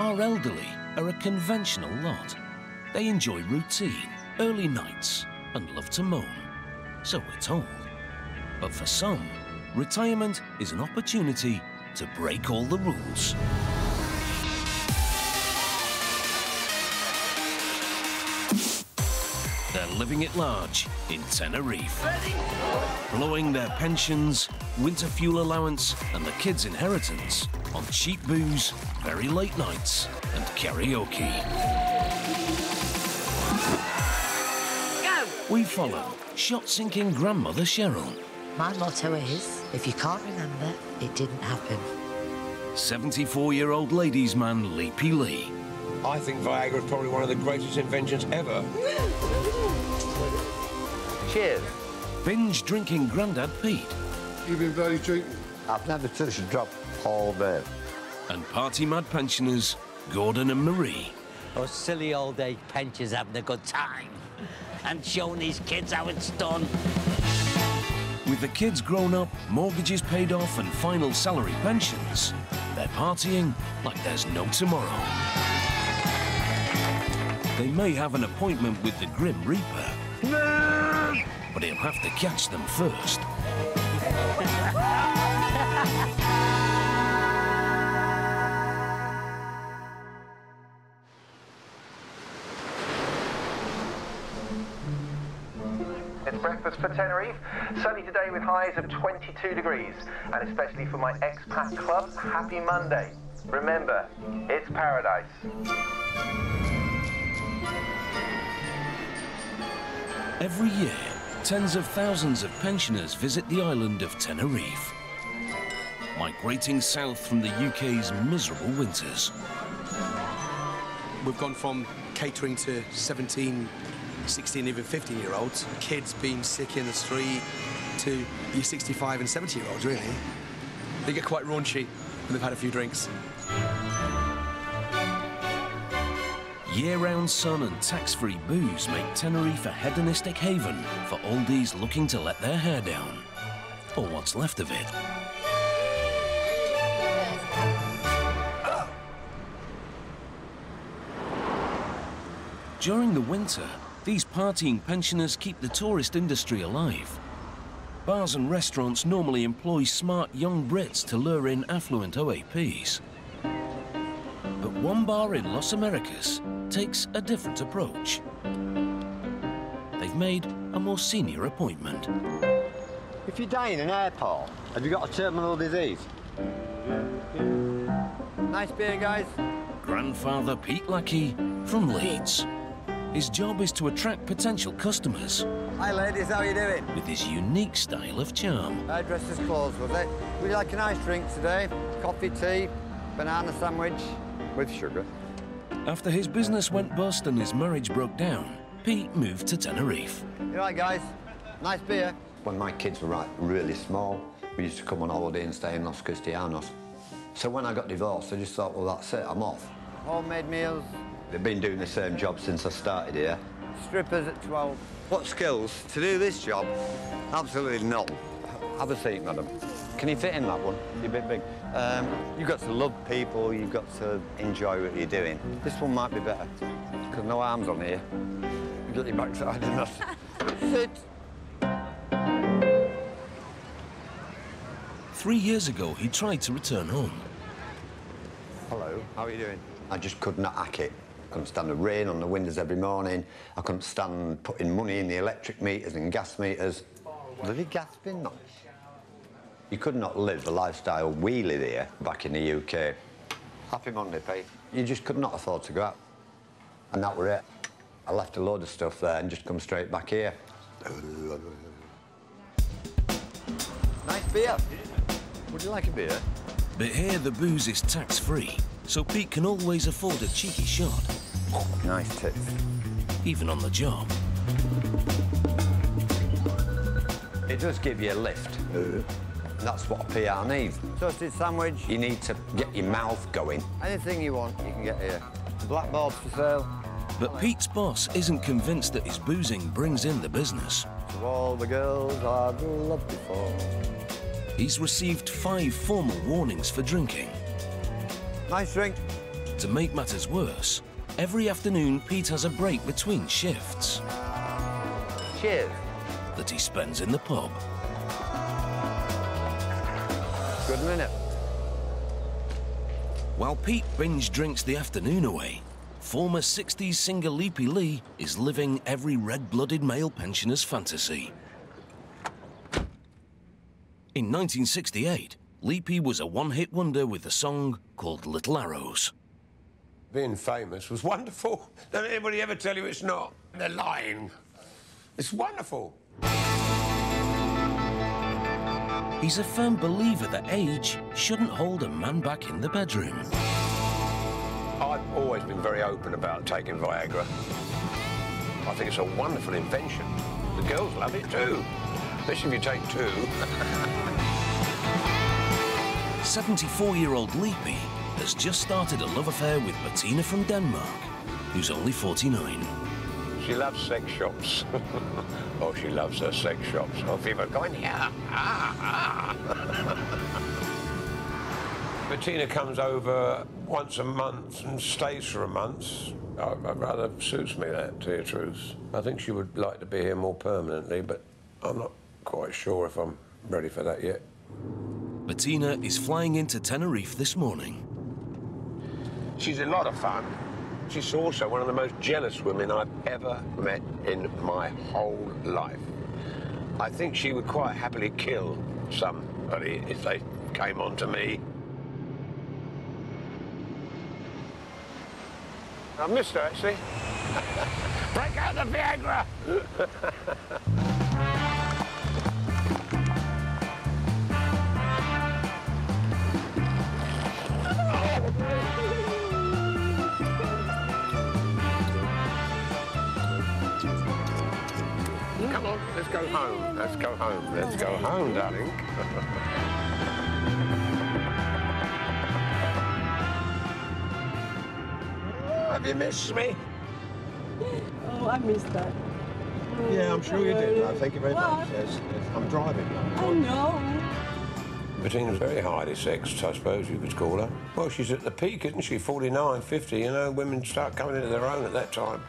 Our elderly are a conventional lot. They enjoy routine, early nights, and love to moan. So we're told. But for some, retirement is an opportunity to break all the rules. They're living at large in Tenerife. Blowing their pensions, winter fuel allowance, and the kids' inheritance on cheap booze, very late nights, and karaoke. Go! We follow shot-sinking grandmother Cheryl, My motto is, if you can't remember, it didn't happen. 74-year-old ladies man Leapy Lee, I think Viagra is probably one of the greatest inventions ever. Cheers. binge-drinking Grandad Pete, You've been very drinking. I've never touched a drop all day. and party-mad pensioners Gordon and Marie. Those silly old age pensioners having a good time and showing these kids how it's done. With the kids grown up, mortgages paid off, and final salary pensions, they're partying like there's no tomorrow. They may have an appointment with the Grim Reaper, but he'll have to catch them first. It's for Tenerife. Sunny today with highs of 22 degrees. And especially for my expat club, happy Monday. Remember, it's paradise. Every year, tens of thousands of pensioners visit the island of Tenerife, migrating south from the UK's miserable winters. We've gone from catering to 17, 16, even 15 year olds, kids being sick in the street, to your 65 and 70 year olds, really. They get quite raunchy when they've had a few drinks. Year-round sun and tax-free booze make Tenerife a hedonistic haven for oldies looking to let their hair down, or what's left of it. During the winter, these partying pensioners keep the tourist industry alive. Bars and restaurants normally employ smart young Brits to lure in affluent OAPs. But one bar in Las Americas takes a different approach. They've made a more senior appointment. If you die in an airport, have you got a terminal disease? Nice beer, guys. Grandfather Pete Lackey from Leeds. His job is to attract potential customers Hi, ladies, how you doing? with his unique style of charm. Hairdresser's clothes, was it? Would you like a nice drink today? Coffee, tea, banana sandwich with sugar. After his business went bust and his marriage broke down, Pete moved to Tenerife. You right, guys? Nice beer. When my kids were like really small, we used to come on holiday and stay in Los Cristianos. So when I got divorced, I just thought, well, that's it, I'm off. Homemade meals. They've been doing the same job since I started here. Strippers at 12. What skills to do this job? Absolutely not. Have a seat, madam. Can you fit in that one? You're a bit big. Um, you've got to love people, you've got to enjoy what you're doing. This one might be better, because no arms on here. You got your backside in that. Sit. Three years ago, he tried to return home. Hello, how are you doing? I just could not hack it. I couldn't stand the rain on the windows every morning. I couldn't stand putting money in the electric meters and gas meters. Bloody gas bin, man. You could not live the lifestyle we live here back in the UK. Happy Monday, Pete. You just could not afford to go out. And that were it. I left a load of stuff there and just come straight back here. Nice beer. Would you like a beer? But here the booze is tax-free, so Pete can always afford a cheeky shot, Nice tits. even on the job. It does give you a lift. That's what a PR needs. Toasted sandwich. You need to get your mouth going. Anything you want, you can get here. Blackboards for sale. But Pete's boss isn't convinced that his boozing brings in the business. To all the girls I've loved before. He's received five formal warnings for drinking. Nice drink. To make matters worse, every afternoon Pete has a break between shifts Cheers. that he spends in the pub. Good minute. While Pete binge drinks the afternoon away, former 60s singer Leapy Lee is living every red-blooded male pensioner's fantasy. In 1968, Leapy was a one-hit wonder with a song called Little Arrows. Being famous was wonderful. Don't anybody ever tell you it's not. They're lying. It's wonderful. He's a firm believer that age shouldn't hold a man back in the bedroom. I've always been very open about taking Viagra. I think it's a wonderful invention. The girls love it too. Especially if you take two. 74-year-old Leapy has just started a love affair with Bettina from Denmark, who's only 49. She loves sex shops. oh, she loves her sex shops. Oh, people going here. Ah, ah. Bettina comes over once a month and stays for a month. I, I rather suits me that, to the truth. I think she would like to be here more permanently, but I'm not quite sure if I'm ready for that yet. Bettina is flying into Tenerife this morning. She's a lot of fun. She's also one of the most jealous women I've ever met in my whole life. I think she would quite happily kill somebody if they came on to me. I missed her, actually. Break out the Viagra! let's go home. Let's go home. Let's go home, darling. Have you missed me? Oh, I missed that. Yeah, I'm sure you did. No, thank you very Well, much. Yes, yes. I'm driving. now. I know. Bettina's very highly sexed, I suppose you could call her. Well, she's at the peak, isn't she? 49, 50, you know, women start coming into their own at that time.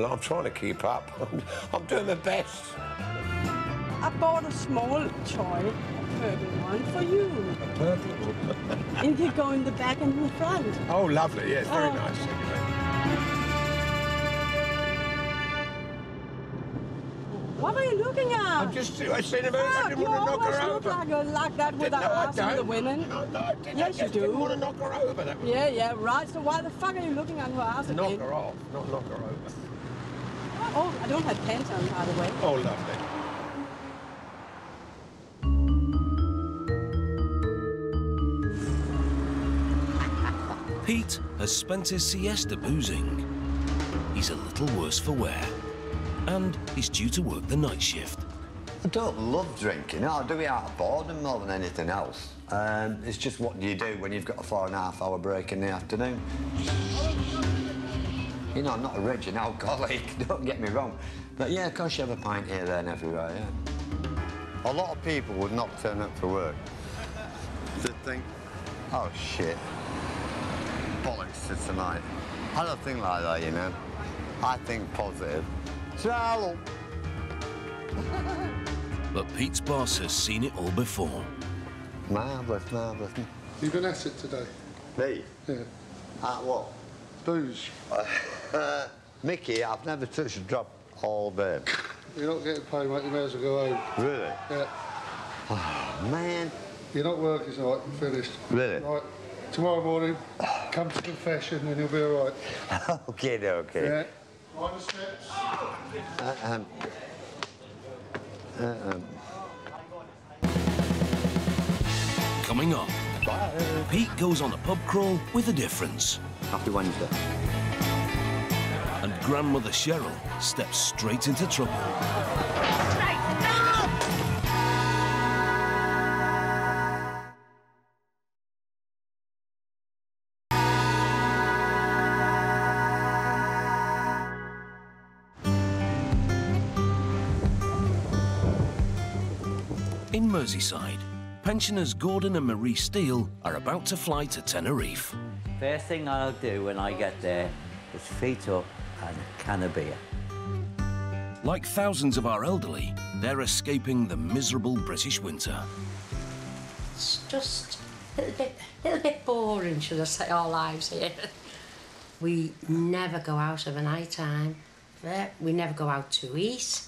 Well, I'm trying to keep up. I'm, doing my best. I bought a small toy, a purple one, for you. A purple. You can go in the back and in the front. Oh, lovely. Yes, very Oh. nice. What are you looking at? I'm just, I seen a man, I didn't you want to knock always her look over. like, like that with No, ass the women. No, no, I didn't. Yes, I you do. didn't want to knock her over. Yeah, yeah, right. So why the fuck are you looking at her ass Knock again? her off, not knock her over. Oh, I don't have pants on, by the way. Oh, lovely. Pete has spent his siesta boozing. He's a little worse for wear. And he's due to work the night shift. I don't love drinking. I do it out of boredom more than anything else. Um, it's just what do you do when you've got a four and a half hour break in the afternoon. You know, I'm not a raging alcoholic, don't get me wrong. But yeah, of course you have a pint here, there and everywhere, yeah. A lot of people would not turn up for work. They'd think, oh shit, bollocks to tonight. I don't think like that, you know. I think positive. Shalom. But Pete's boss has seen it all before. Marvellous, marvellous. You've been at it today. Me? Yeah. At what? Booze. Uh, Mickey, I've never touched a drop all day. You're not getting paid, mate. You may as well go home. Really? Yeah. Oh, man. You're not working tonight. You're finished. Really? Right. Tomorrow morning, come to confession and you'll be all right. okay, okay. Yeah. Mind the steps. Uh, um, uh, um, Coming up, Pete goes on a pub crawl with a difference. happy Wednesday. And grandmother Cheryl steps straight into trouble. In Merseyside, pensioners Gordon and Marie Steele are about to fly to Tenerife. First thing I'll do when I get there is feet up and a can of beer. Like thousands of our elderly, they're escaping the miserable British winter. It's just a little bit, little bit boring, should I say, our lives here. We never go out of a night time. Yeah, we never go out to eat.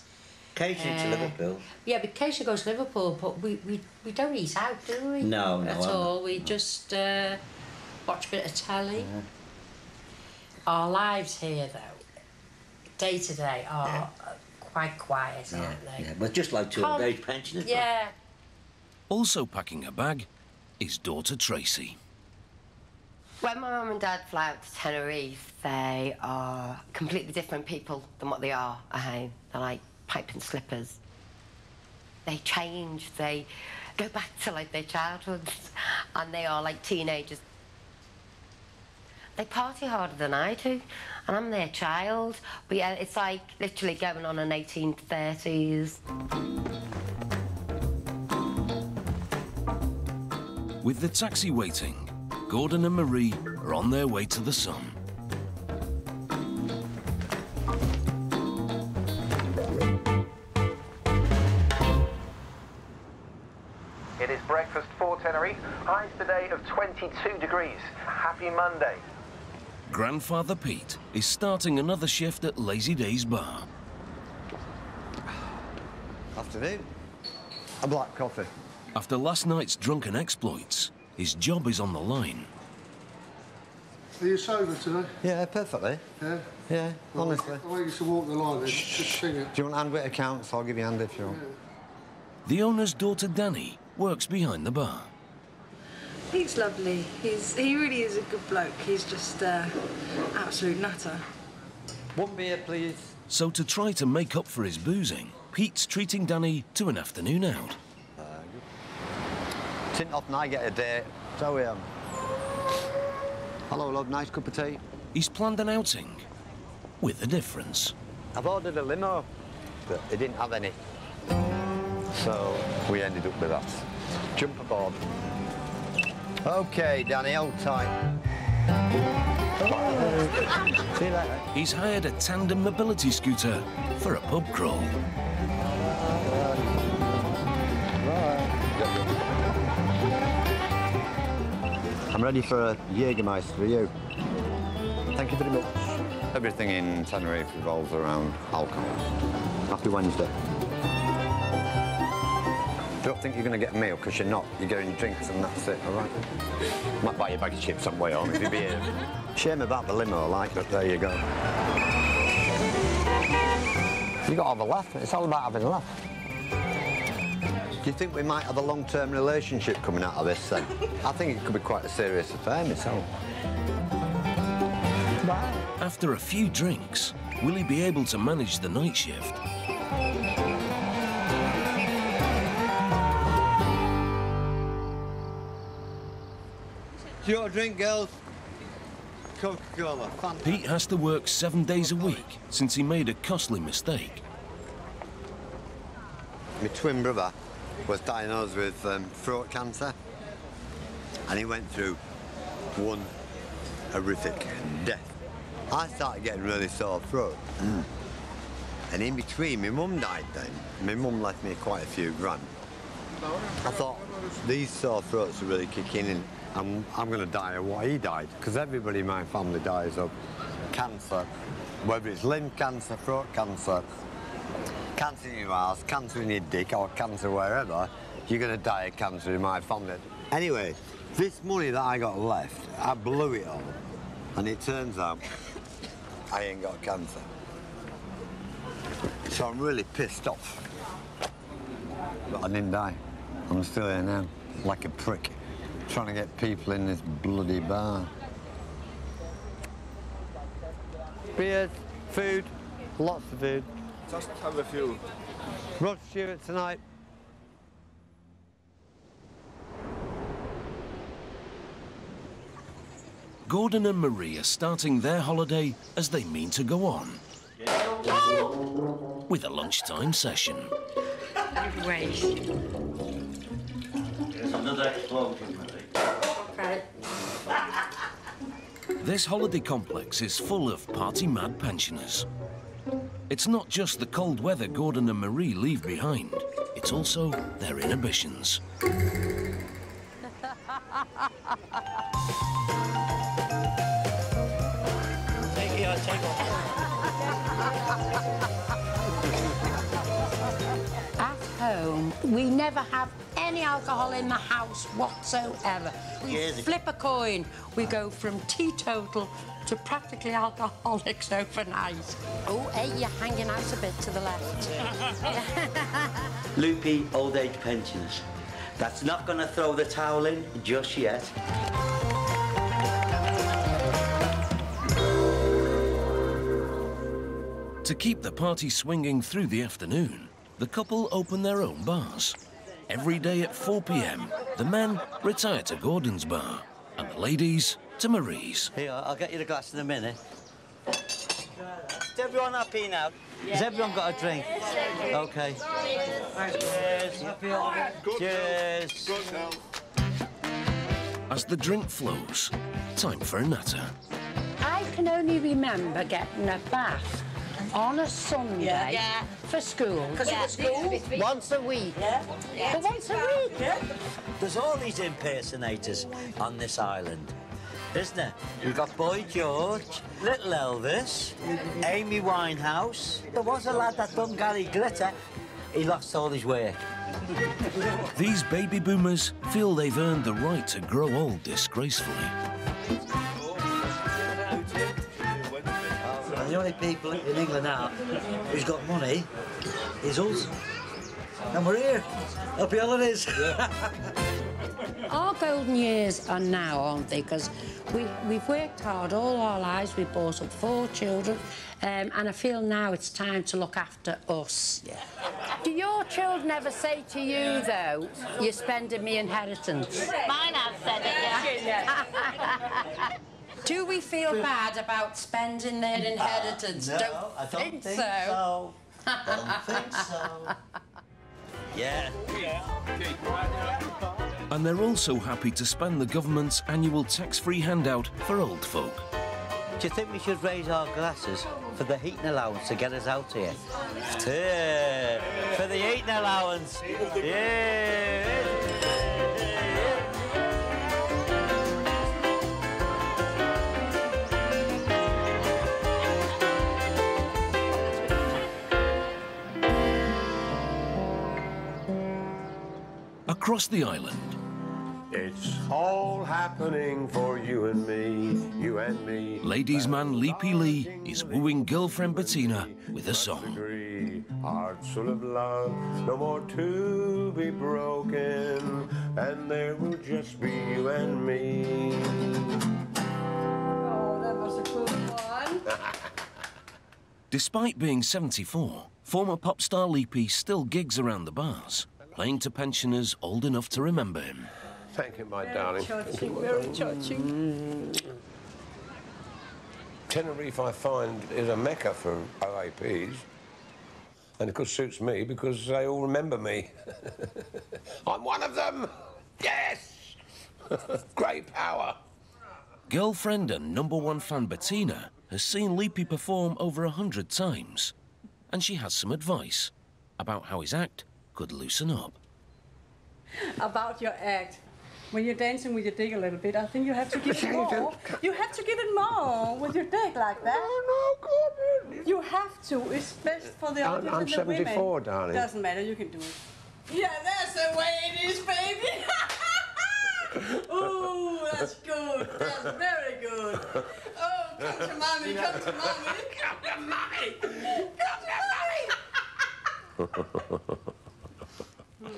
Occasionally to Uh, Liverpool. Yeah, we occasionally go to Liverpool, but we, we, we don't eat out, do we? No, no, At I'm all. We just uh, watch a bit of telly. Our lives here, though, day to day, are quite quiet, aren't they? Yeah, but just like two Can't- old pensioners. Yeah. Also packing a bag is daughter Tracy. When my mum and dad fly out to Tenerife, they are completely different people than what they are at home. They're like pipe and slippers. They change, they go back to like their childhoods, and they are like teenagers. They party harder than I do, and I'm their child. But yeah, it's like literally going on in 1830s. With the taxi waiting, Gordon and Marie are on their way to the sun. It is breakfast for Tenerife. Highs today of 22 degrees. Happy Monday. Grandfather Pete is starting another shift at Lazy Days Bar. Afternoon. A black coffee. After last night's drunken exploits, his job is on the line. Are you sober today? Yeah, perfectly. Yeah? Yeah, honestly. I want you to walk the line then. Just sing it. Do you want hand with accounts? I'll give you a hand if you want. The owner's daughter Danny works behind the bar. Pete's lovely. He's he really is a good bloke. He's just uh, absolute nutter. One beer, please. So to try to make up for his boozing, Pete's treating Danny to an afternoon out. Tint off and I get a date. So we um. Hello, love. Nice cup of tea. He's planned an outing with a difference. I've ordered a limo, but it didn't have any. So we ended up with that. Jump aboard. Okay, Danny, hold tight. See you later. He's hired a tandem mobility scooter for a pub crawl. I'm ready for a Jägermeister for you. Thank you very much. Everything in Tenerife revolves around alcohol. Happy Wednesday. Don't think you're going to get a meal, because you're not. You're getting drinks and that's it, all right? Might buy you a bag of chips on way home if you behave. Shame about the limo, like, but there you go. you got to have a laugh. It's all about having a laugh. Do you think we might have a long-term relationship coming out of this, then? I think it could be quite a serious affair myself. After a few drinks, will he be able to manage the night shift? Do you want a drink, girls? Coca-Cola. Pete has to work seven days a week since he made a costly mistake. My twin brother was diagnosed with um, throat cancer, and he went through one horrific death. I started getting really sore throat. And in between, my mum died then. My mum left me quite a few grand. I thought, these sore throats are really kicking in. I'm, I'm going to die of what he died, because everybody in my family dies of cancer, whether it's limb cancer, throat cancer, cancer in your ass, cancer in your dick, or cancer wherever, you're going to die of cancer in my family. Anyway, this money that I got left, I blew it all. And it turns out I ain't got cancer. So I'm really pissed off. But I didn't die. I'm still here now, like a prick, trying to get people in this bloody bar. Beers, food, lots of food. Just have a few. Rod Stewart tonight. Gordon and Marie are starting their holiday as they mean to go on. With a lunchtime session. Wait. Another explosion, Marie. Right. This holiday complex is full of party-mad pensioners. It's not just the cold weather Gordon and Marie leave behind, it's also their inhibitions. Take your take At home, we never have any alcohol in the house whatsoever. We Yes. flip a coin. We go from teetotal to practically alcoholics overnight. Oh, hey, you're hanging out a bit to the left. Loopy old age pensioners. That's not going to throw the towel in just yet. To keep the party swinging through the afternoon, the couple open their own bars. Every day at 4 p.m., the men retire to Gordon's bar, and the ladies to Marie's. Here, I'll get you the glass in a minute. Is everyone happy now? Has everyone got a drink? Okay. Cheers. Cheers. As the drink flows, time for a natter. I can only remember getting a bath on a Sunday Yeah. Yeah. for school. 'Cause it was school? Once a week. Yeah. But once a week. There's all these impersonators on this island, isn't there? We've got Boy George, Little Elvis, Amy Winehouse. There was a lad that done Gary Glitter. He lost all his work. These baby boomers feel they've earned the right to grow old disgracefully. The only people in England now who's got money is us. And we're here. Happy holidays. Our golden years are now, aren't they? Because we, we've worked hard all our lives. We've brought up four children. Um, and I feel now it's time to look after us. Yeah. Do your children ever say to you, though, you're spending me inheritance? Mine have said it, yeah. Do we feel bad about spending their uh, inheritance? no, don't I don't think, think so. so. Don't think so. Yeah. And they're also happy to spend the government's annual tax-free handout for old folk. Do you think we should raise our glasses for the heating allowance to get us out here? Yeah, for the heating allowance. Yeah. Across the island, It's all happening for you and me, you and me. ladies' man Leapy Lee is wooing girlfriend Bettina with a song. Hearts full of love, no more to be broken, and there will just be you and me. Oh, that was a good one. Despite being 74, former pop star Leapy still gigs around the bars, playing to pensioners old enough to remember him. Thank you, my darling. Touching, very touching. Tenerife, I find, is a mecca for OAPs. And of course suits me because they all remember me. I'm one of them! Yes! Great power. Girlfriend and number one fan Bettina has seen Leapy perform over a hundred times, and she has some advice about how his act could loosen up. About your act. When you're dancing with your dick a little bit, I think you have to give it more. You have to give it more with your dick like that. Oh, no, God. You have to. It's best for the I'm- audience I'm and the women. 74, darling. Doesn't matter. You can do it. Yeah, that's the way it is, baby. oh, that's good. That's very good. Oh, come to mommy. Come to mommy. Come to mommy. Come to mommy.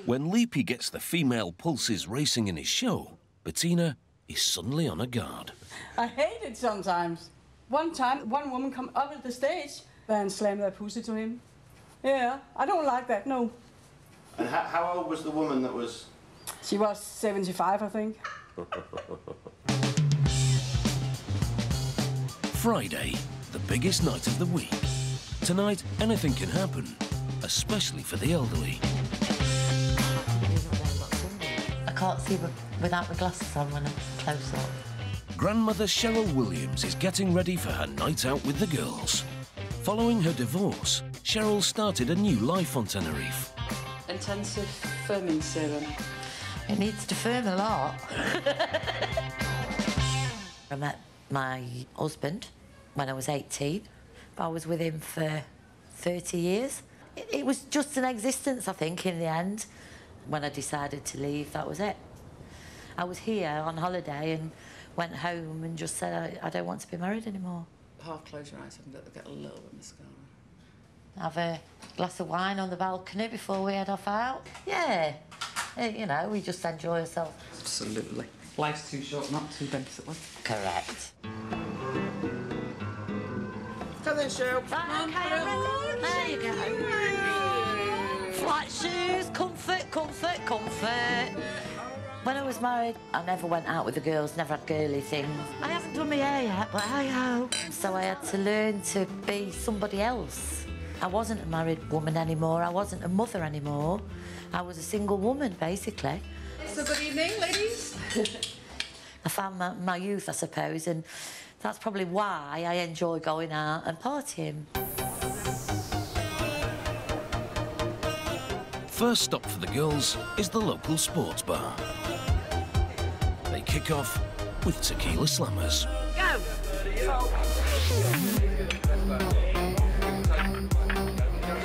When Leapy gets the female pulses racing in his show, Bettina is suddenly on her guard. I hate it sometimes. One time, one woman come up at the stage and slammed their pussy to him. Yeah, I don't like that. No. And how, how old was the woman that was? She was 75, I think. Friday, the biggest night of the week. Tonight, anything can happen, especially for the elderly. I can't see without my glasses on when I'm close up. Grandmother Cheryl Williams is getting ready for her night out with the girls. Following her divorce, Cheryl started a new life on Tenerife. Intensive firming serum. It needs to firm a lot. I met my husband when I was 18. I was with him for 30 years. It, it was just an existence, I think, in the end. When I decided to leave, that was it. I was here on holiday and went home and just said, I, I don't want to be married anymore. Half close your eyes and get, get a little bit mascara. Have a glass of wine on the balcony before we head off out. Yeah. Eh, You know, we just enjoy ourselves. Absolutely. Life's too short not to, basically. Correct. Come in, Cheryl. There you go. Flat shoes, comfort, comfort, comfort. When I was married, I never went out with the girls, never had girly things. I haven't done my hair yet, but I hope. So I had to learn to be somebody else. I wasn't a married woman anymore. I wasn't a mother anymore. I was a single woman, basically. So good evening, ladies. I found my, my youth, I suppose, and that's probably why I enjoy going out and partying. First stop for the girls is the local sports bar. They kick off with tequila slammers. Go!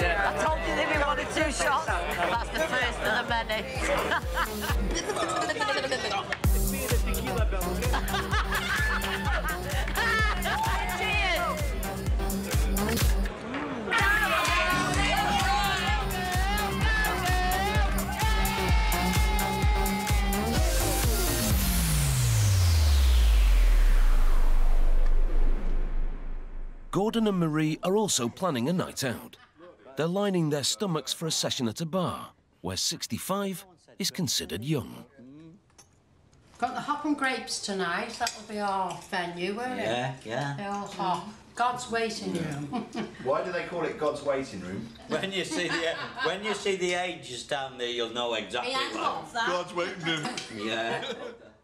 I told you that wanted two shots. That's the first of the many. Gordon and Marie are also planning a night out. They're lining their stomachs for a session at a bar, where 65 is considered young. Got the hop and grapes tonight. That'll be our venue, won't it? Yeah, yeah. They're all. Oh, oh, God's waiting room. Why do they call it God's waiting room? When you see the when you see the ages down there, you'll know exactly why. God's waiting room. Yeah.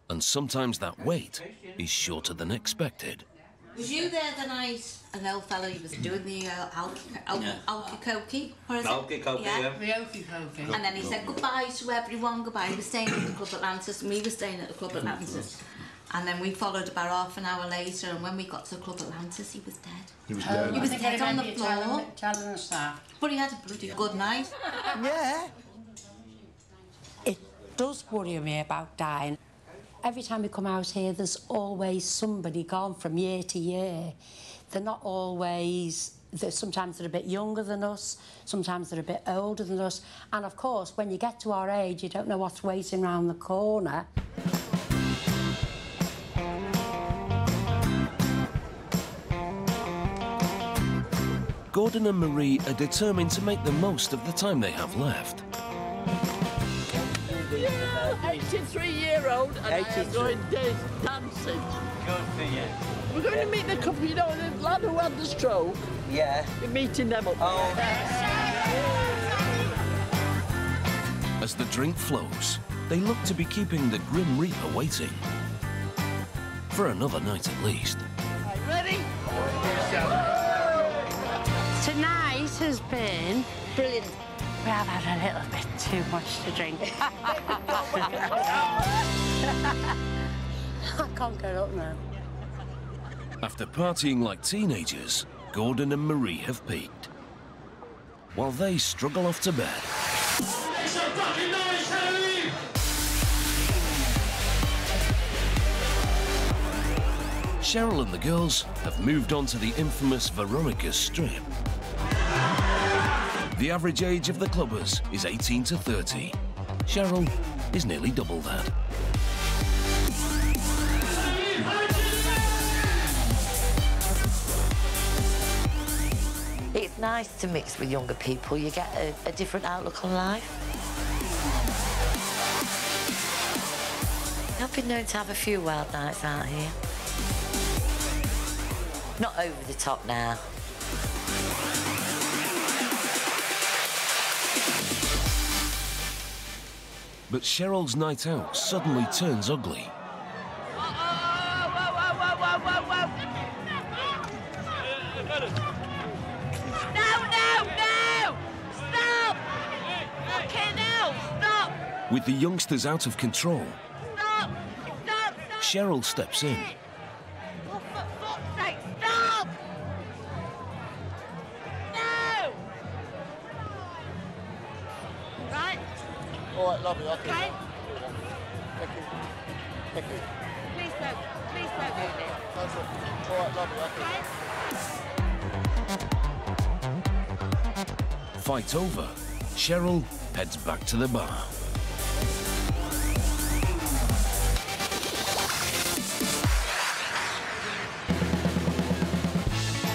And sometimes that wait is shorter than expected. Was you there the night an old fellow he was doing the uh, al- al- Yeah. alky-cokey? What is? Alky-cokey, yeah. The Okie Pokie. And then he said goodbye to everyone, goodbye. He was staying at the Club Atlantis and we were staying at the Club Atlantis. And then we followed about half an hour later and when we got to the Club Atlantis he was dead. He was Oh, dead. He was I dead on the remember telling floor. me- Telling us that. But he had a bloody good night. Yeah. It does worry me about dying. Every time we come out here, there's always somebody gone from year to year. They're not always. They're, sometimes they're a bit younger than us, sometimes they're a bit older than us. And of course, when you get to our age, you don't know what's waiting round the corner. Gordon and Marie are determined to make the most of the time they have left. Yeah, 83 year old and I am going dancing. Good for you. We're going to meet the couple, you know, the lad who had the stroke. Yeah. We're meeting them up Oh. As the drink flows, they look to be keeping the Grim Reaper waiting. For another night at least. Ready? Tonight has been brilliant. We have had a little bit too much to drink. I can't get up now. After partying like teenagers, Gordon and Marie have peaked. While they struggle off to bed, Cheryl and the girls have moved on to the infamous Veronica Strip. The average age of the clubbers is 18 to 30. Cheryl is nearly double that. It's nice to mix with younger people. You get a, a different outlook on life. I've been known to have a few wild nights out here. Not over the top now. But Cheryl's night out suddenly turns ugly. No, no, no! Stop! Okay, no, stop! With the youngsters out of control, Stop! Stop! Cheryl steps in. All right, lovely. Okay. Thank you. Thank you. Please don't, please don't do this. All right, lovely. Okay? Fight over, Cheryl heads back to the bar.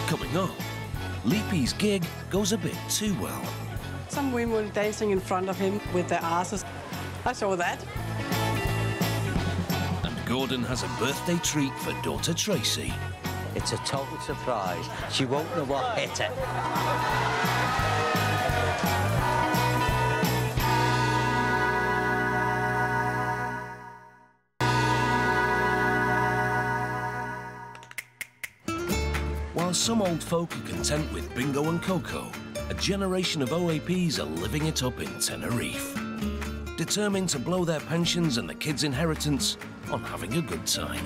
Coming up, Leapy's gig goes a bit too well. Some women were dancing in front of him with their asses. I saw that. And Gordon has a birthday treat for daughter Tracy. It's a total surprise. She won't know what hit her. While some old folk are content with bingo and cocoa, a generation of OAPs are living it up in Tenerife. Determined to blow their pensions and the kids' inheritance on having a good time.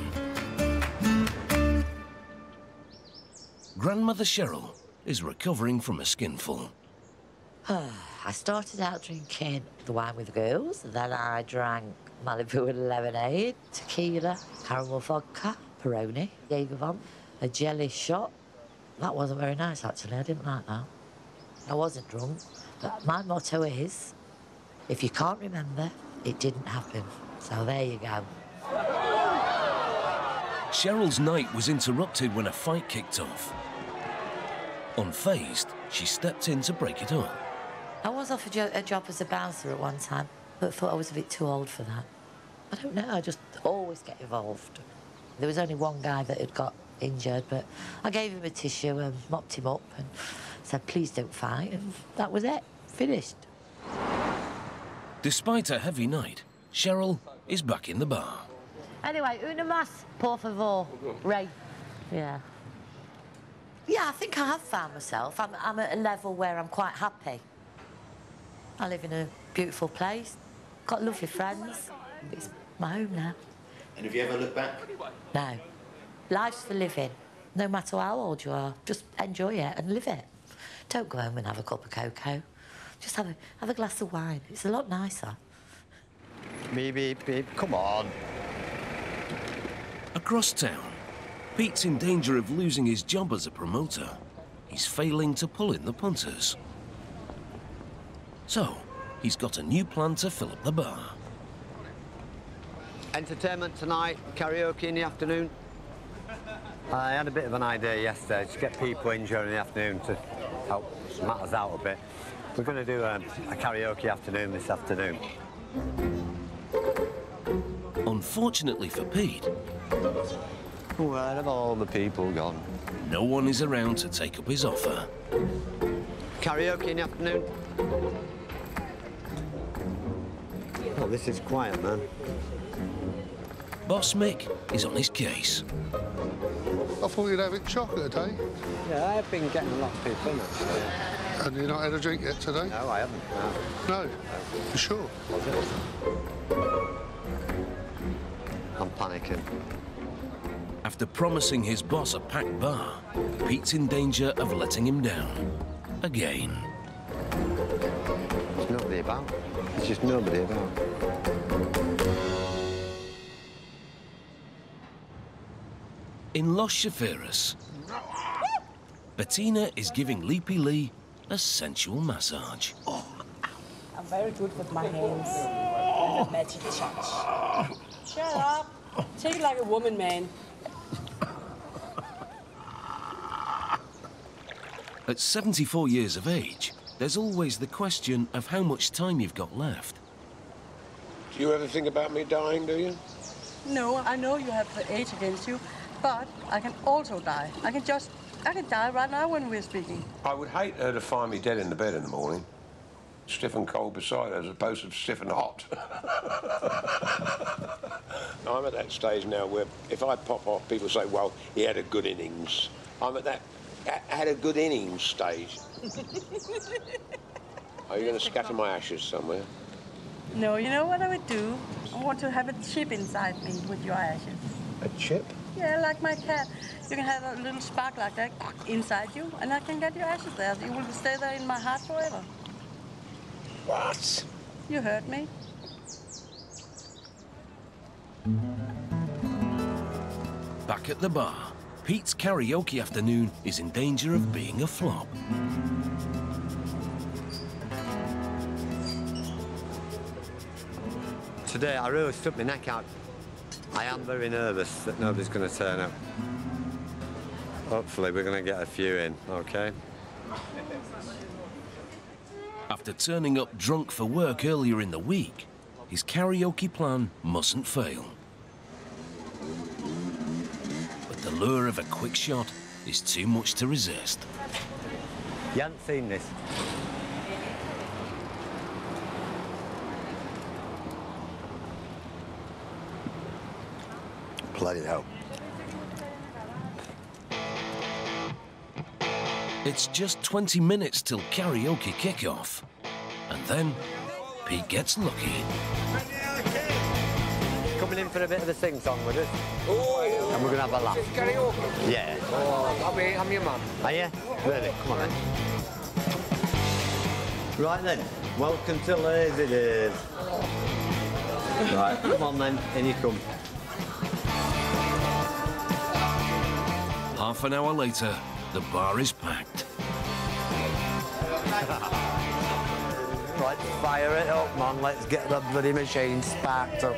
Grandmother Cheryl is recovering from a skinful. I started out drinking the wine with the girls, then I drank Malibu and lemonade, tequila, caramel vodka, Peroni, Jagerbomb, a jelly shot. That wasn't very nice, actually. I didn't like that. I wasn't drunk, but my motto is, if you can't remember, it didn't happen. So there you go. Cheryl's night was interrupted when a fight kicked off. Unfazed, she stepped in to break it up. I was offered a job as a bouncer at one time, but thought I was a bit too old for that. I don't know, I just always get involved. There was only one guy that had got injured, but I gave him a tissue and mopped him up and said, please don't fight, and that was it. Finished. Despite a heavy night, Cheryl is back in the bar. Anyway, una más, por favor. Ray. Yeah. Yeah, I think I have found myself. I'm, I'm at a level where I'm quite happy. I live in a beautiful place, got lovely friends. It's my home now. And have you ever looked back? No. Life's for living. No matter how old you are, just enjoy it and live it. Don't go home and have a cup of cocoa. Just have a, have a glass of wine. It's a lot nicer. Beep, beep, beep. Come on. Across town, Pete's in danger of losing his job as a promoter. He's failing to pull in the punters. So, he's got a new plan to fill up the bar. Entertainment tonight, karaoke in the afternoon. I had a bit of an idea yesterday to get people in during the afternoon to help matters out a bit. We're going to do a, a karaoke afternoon this afternoon. Unfortunately for Pete, Where have all the people gone? no one is around to take up his offer. Karaoke in the afternoon? Oh, this is quiet, man. Boss Mick is on his case. I thought you'd have it chocolate today. Yeah, I've been getting a lot of people in, actually. And you've not had a drink yet today? No, I haven't. No. No. For sure. I'm panicking. After promising his boss a packed bar, Pete's in danger of letting him down. Again. There's nobody about. There's just nobody about. In Las Chafiras, Bettina is giving Leapy Lee a sensual massage. Oh. I'm very good with my hands. And a magic touch. Shut up. Take it like a woman, man. At 74 years of age, there's always the question of how much time you've got left. Do you ever think about me dying, do you? No, I know you have the age against you, but I can also die. I can just, I could die right now when we're speaking. I would hate her to find me dead in the bed in the morning. stiff and cold beside her as opposed to stiff and hot. I'm at that stage now where if I pop off, people say, well, he had a good innings. I'm at that had a good innings stage. Are you going to scatter my ashes somewhere? No, you know what I would do? I want to have a chip inside me with your ashes. A chip? Yeah, like my cat. You can have a little spark like that inside you, and I can get your ashes there. You will stay there in my heart forever. What? You heard me. Back at the bar, Pete's karaoke afternoon is in danger of being a flop. Today, I really stuck my neck out. I am very nervous that nobody's going to turn up. Hopefully, we're going to get a few in, OK? After turning up drunk for work earlier in the week, his karaoke plan mustn't fail. But the lure of a quick shot is too much to resist. You haven't seen this. Bloody hell. It's just 20 minutes till karaoke kickoff. And then Pete gets lucky. Coming in for a bit of a sing-song with us. and we're going to have a laugh. Karaoke? Yeah. Oh, I'm, I'm your mum. Are you? Really? Come on then. Right then, welcome to Lazy Days. Right, come on then, in you come. An hour later, the bar is packed. Right, fire it up, man. Let's get the bloody machine sparked up.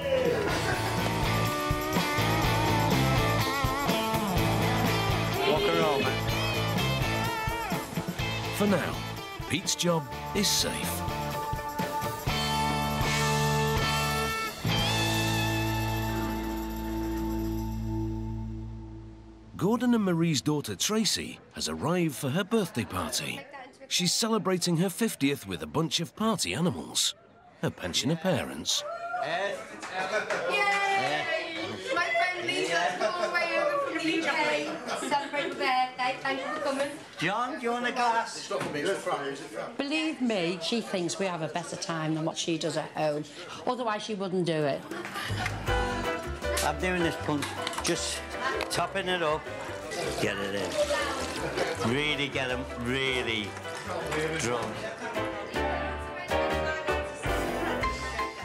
And roll, man. For now, Pete's job is safe. Gordon and Marie's daughter Tracy has arrived for her birthday party. She's celebrating her 50th with a bunch of party animals. Her pensioner parents. Yay! My friend Lisa's come all the way over from the UK to celebrate birthday. Thank you for coming. John, do you want a glass? It's not for me, it's for Is it for Believe me, she thinks we have a better time than what she does at home. Otherwise, she wouldn't do it. I'm doing this punch, just topping it up. Get it in. Really get them really drunk.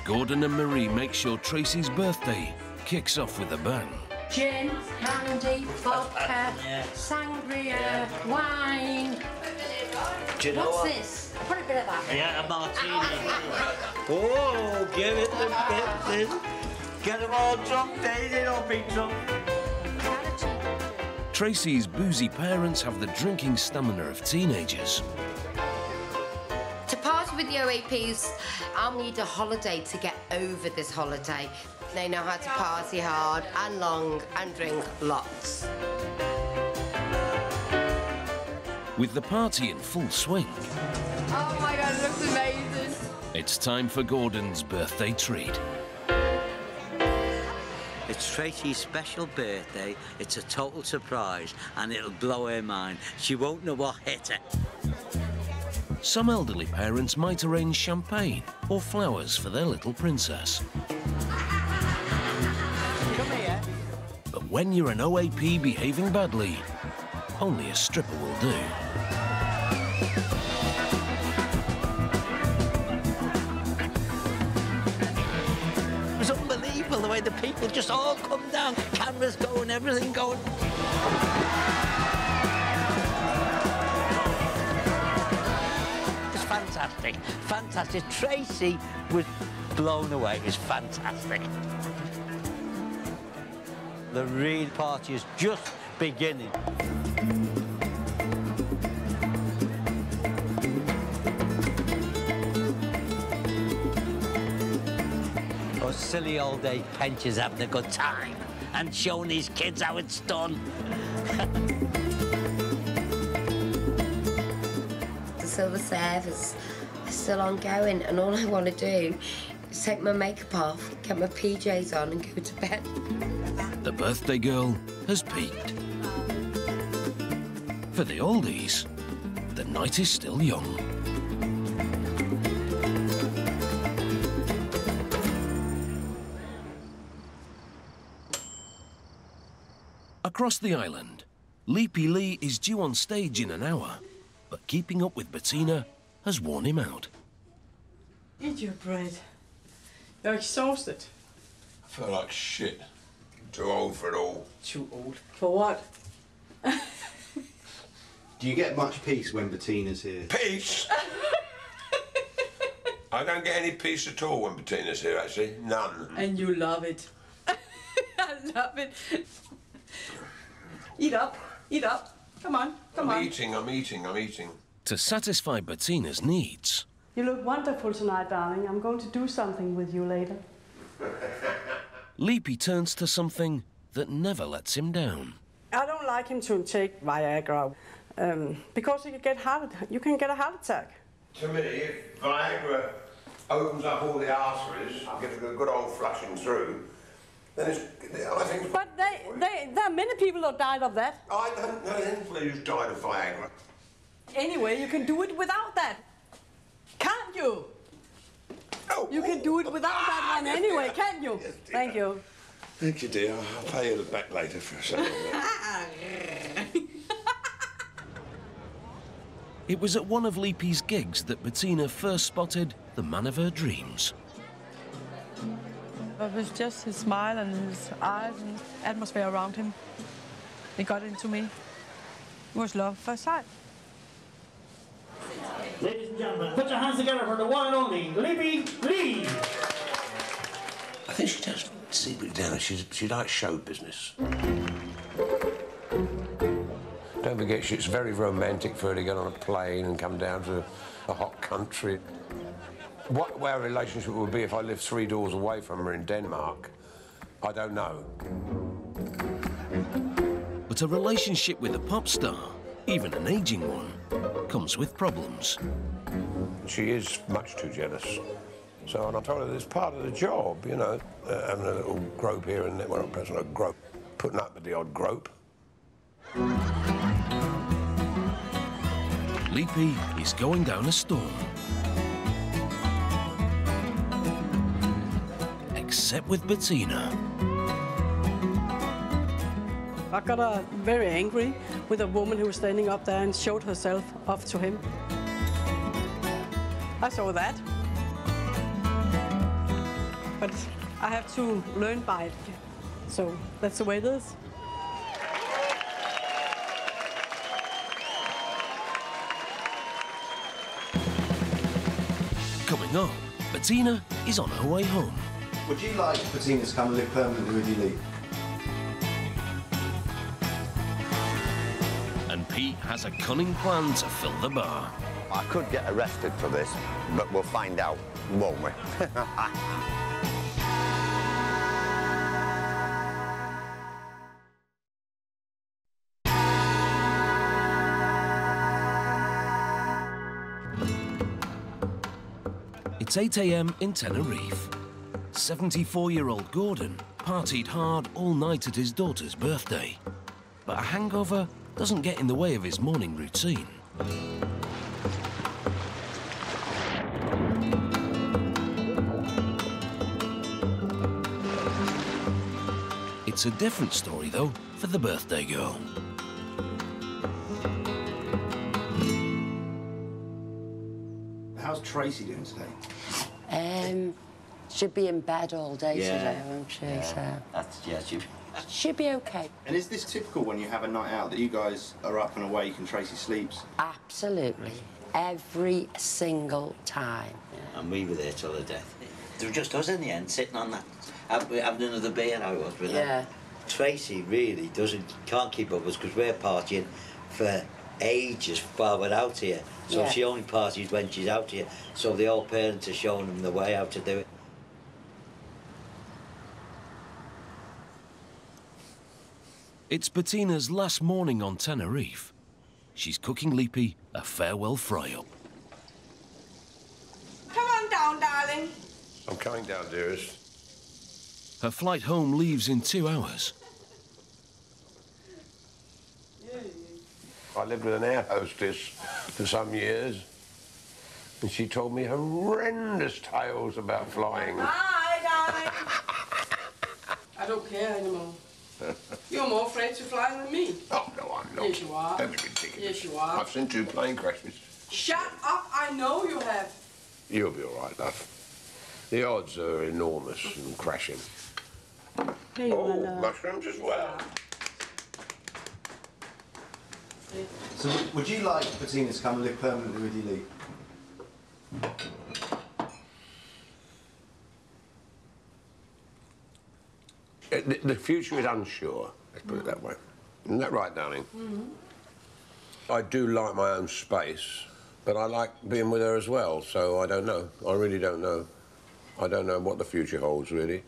Gordon and Marie make sure Tracy's birthday kicks off with a bang. Gin, brandy, vodka, Yeah. sangria, wine. Do you know What's what? this? Put a bit of that. Yeah, a martini. oh, give it the bits in. Get them all drunk, Daisy, don't be drunk. Tracy's boozy parents have the drinking stamina of teenagers. To party with the OAPs, I'll need a holiday to get over this holiday. They know how to party hard and long and drink lots. With the party in full swing, Oh my god, it looks amazing. it's time for Gordon's birthday treat. It's Tracy's special birthday. It's a total surprise, and it'll blow her mind. She won't know what hit her. Some elderly parents might arrange champagne or flowers for their little princess. Come here. But when you're an OAP behaving badly, only a stripper will do. Just all come down, cameras going, everything going. It's fantastic, fantastic. Tracy was blown away. It was fantastic. The real party is just beginning. Silly old age pensioners having a good time and showing these kids how it's done. The silver serve is still ongoing, and all I want to do is take my makeup off, get my PJs on, and go to bed. The birthday girl has peaked. For the oldies, the night is still young. Across the island, Leapy Lee is due on stage in an hour, but keeping up with Bettina has worn him out. Eat your bread. You're exhausted. I feel like shit. Too old for it all. Too old. For what? Do you get much peace when Bettina's here? Peace? I don't get any peace at all when Bettina's here, actually. None. And you love it. I love it. Eat up. Eat up. Come on. Come on. I'm eating, I'm eating, I'm eating. To satisfy Bettina's needs, You look wonderful tonight, darling. I'm going to do something with you later. Leapy turns to something that never lets him down. I don't like him to take Viagra um, because you can get heart. You can get a heart attack. To me, if Viagra opens up all the arteries, gives it a good old flushing through, then it's, I think... But they, they, there are many people who died of that. I don't know anybody who's died of Viagra. Anyway, you can do it without that. Can't you? Oh, You can do it oh, without that ah, one anyway, can't you? Thank you. Thank you, dear. I'll pay you back later for a second. It was at one of Leapy's gigs that Bettina first spotted the man of her dreams. It was just his smile and his eyes and atmosphere around him. It got into me. It was love first sight. Ladies and gentlemen, put your hands together for the one and only Leapy Lee. I think she does secretly down. She's, she likes show business. Don't forget, she- it's very romantic for her to get on a plane and come down to a hot country. What our relationship would be if I lived three doors away from her in Denmark, I don't know. But a relationship with a pop star, even an aging one, comes with problems. She is much too jealous. So, and I told her it's part of the job, you know, uh, having a little grope here and there. Well, not personal grope, putting up with the odd grope. Leapy is going down a storm. Except with Bettina. I got uh, very angry with a woman who was standing up there and showed herself off to him. I saw that. But I have to learn by it. So that's the way it is. Coming up, Bettina is on her way home. Would you like Bettina to come and live permanently with you, Lee? And Pete has a cunning plan to fill the bar. I could get arrested for this, but we'll find out, won't we? It's 8 a.m. in Tenerife. 74-year-old Gordon partied hard all night at his daughter's birthday. But a hangover doesn't get in the way of his morning routine. It's a different story, though, for the birthday girl. How's Tracy doing today? Um, she'll be in bed all day today, won't she? So That's, yeah, she, she'll be okay. And is this typical when you have a night out that you guys are up and awake and Tracy sleeps? Absolutely. Every single time. and we were there till the death. There were just us in the end, sitting on that, having having another beer. And I was with Yeah. her. Tracy really doesn't can't keep up with us because we're partying for ages while we're out here. So Yeah. she only parties when she's out here. So the old parents are showing them the way how to do it. It's Bettina's last morning on Tenerife. She's cooking Leapy a farewell fry-up. Come on down, darling. I'm coming down, dearest. Her flight home leaves in two hours. I lived with an air hostess for some years, and she told me horrendous tales about flying. Hi, darling. I don't care anymore. You're more afraid to fly than me. Oh, no, I'm not. Yes, you are. Don't be ridiculous. Yes, you are. I've seen two plane crashes. Shut up. I know you have. You'll be all right, love. The odds are enormous in crashing. Here you oh, are, love. mushrooms as well. So would you like Bettina to come and live permanently with you, Lee? The, the future is unsure, let's put it that way. Isn't that right, darling? Mm-hmm. I do like my own space, but I like being with her as well, so I don't know. I really don't know. I don't know what the future holds, really.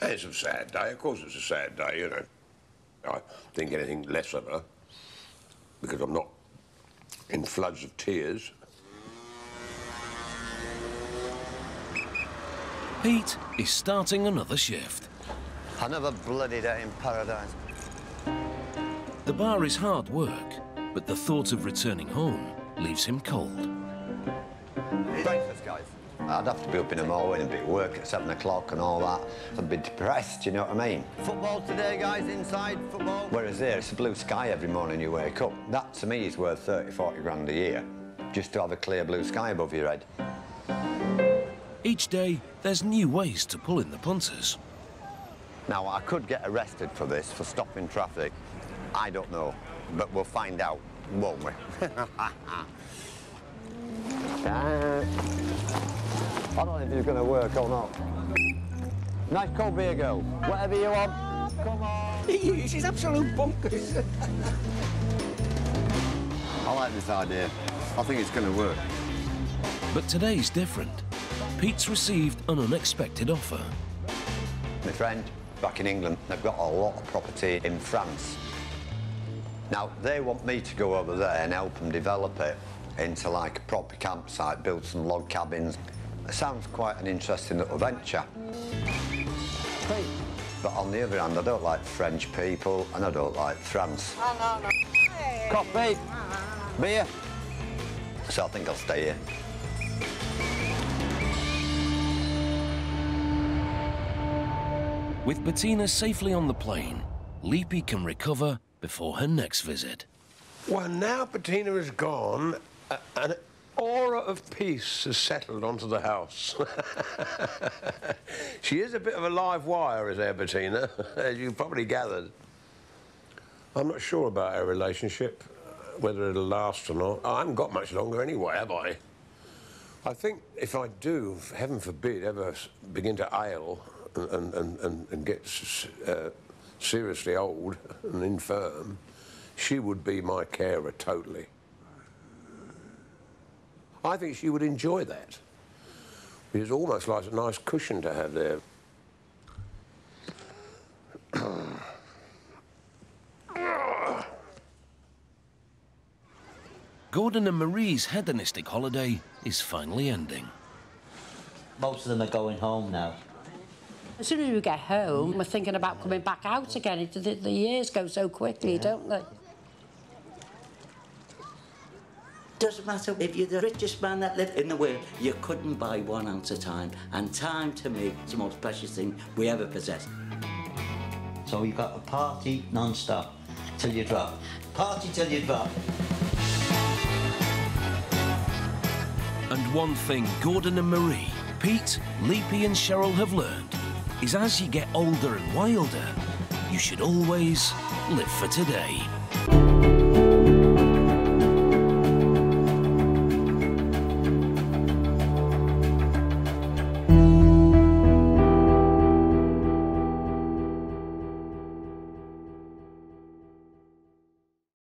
And It's a sad day, of course it's a sad day, you know. I think anything less of her, because I'm not in floods of tears. Pete is starting another shift. Another bloody day in paradise. The bar is hard work, but the thought of returning home leaves him cold. Breakfast, guys. I'd have to be up in the morning and be at work at seven o'clock and all that. I'd be depressed, you know what I mean? Football today, guys, inside football. Whereas there, it's a blue sky every morning you wake up. That, to me, is worth 30, 40 grand a year. Just to have a clear blue sky above your head. Each day, there's new ways to pull in the punters. Now, I could get arrested for this, for stopping traffic. I don't know, but we'll find out, won't we? Uh, I don't know if it's going to work or not. Nice cold beer, girl. Whatever you want. Come on. She's absolute bonkers. I like this idea. I think it's going to work. But today's different. Pete's received an unexpected offer. My friend, back in England, they've got a lot of property in France. Now, they want me to go over there and help them develop it into like a proper campsite, build some log cabins. It sounds quite an interesting little venture. But on the other hand, I don't like French people and I don't like France. No, no, no. Coffee, beer. So I think I'll stay here. With Bettina safely on the plane, Leapy can recover before her next visit. Well, now Bettina is gone, a- an aura of peace has settled onto the house. she is a bit of a live wire, is there, Bettina, as you probably gathered. I'm not sure about our relationship, whether it'll last or not. I haven't got much longer anyway, have I? I think if I do, heaven forbid, ever begin to ail and, and, and, and get s- uh, seriously old and infirm, she would be my carer totally. I think she would enjoy that. It's almost like a nice cushion to have there. Gordon and Marie's hedonistic holiday is finally ending. Most of them are going home now. As soon as we get home, we're thinking about coming back out again. It, the, the years go so quickly, don't they? Doesn't matter if you're the richest man that lived in the world, you couldn't buy one ounce of time. And time to me is the most precious thing we ever possess. So you've got a party non-stop till you drop. Party till you drop. And one thing Gordon and Marie, Pete, Leapy and Cheryl have learned is as you get older and wilder, you should always live for today.